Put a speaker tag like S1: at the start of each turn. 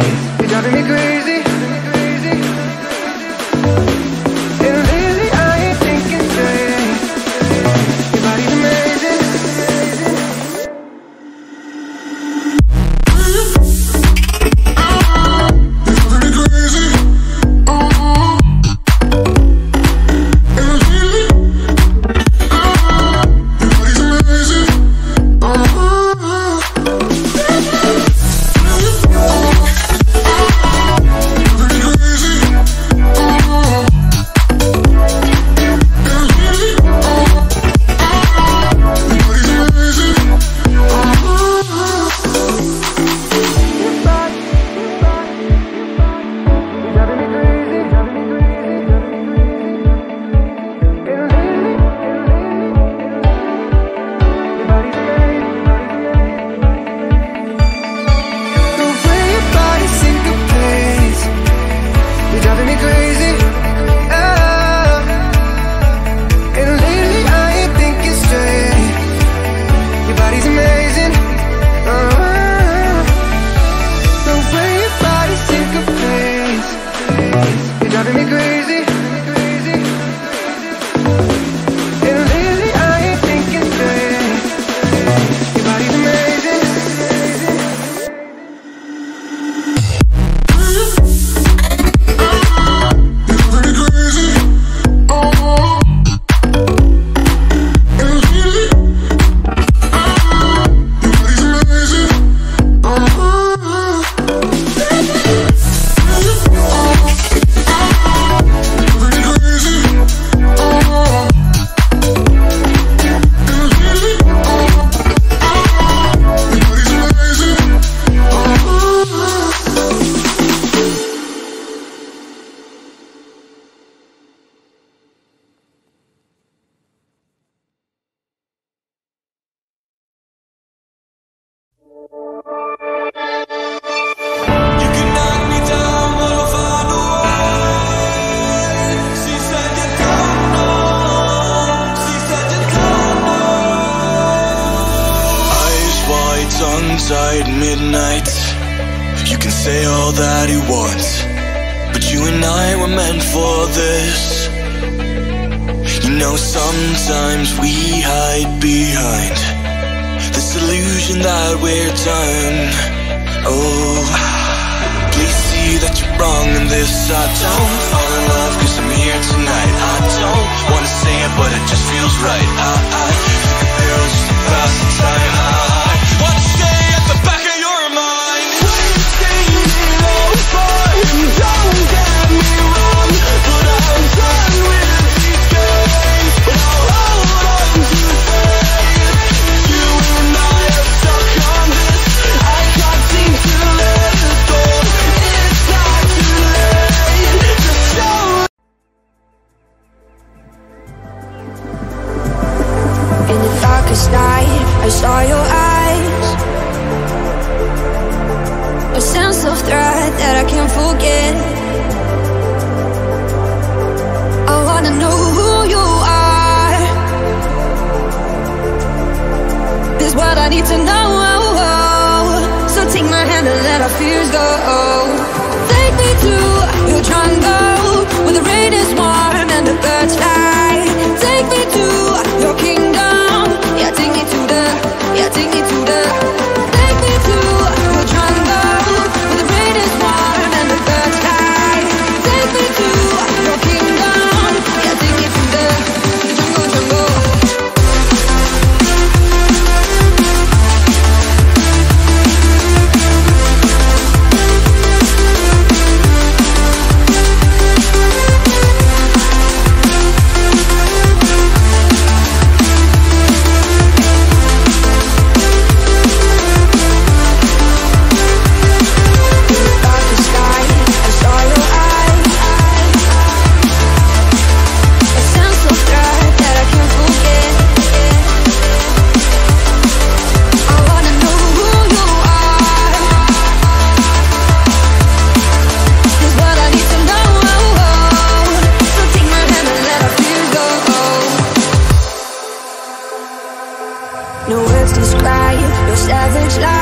S1: life.
S2: Midnight. You can say all that you want, but you and I were meant for this. You know, sometimes we hide behind this illusion that we're done. Oh, please see that you're wrong in this. I don't fall in love cause I'm here tonight. I don't wanna say it, but it just feels right. I, I
S3: need to know. So take my hand and let our fears go. Take me to your jungle where the rain is warm and the birds fly. savage life.